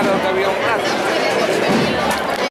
claro que había un.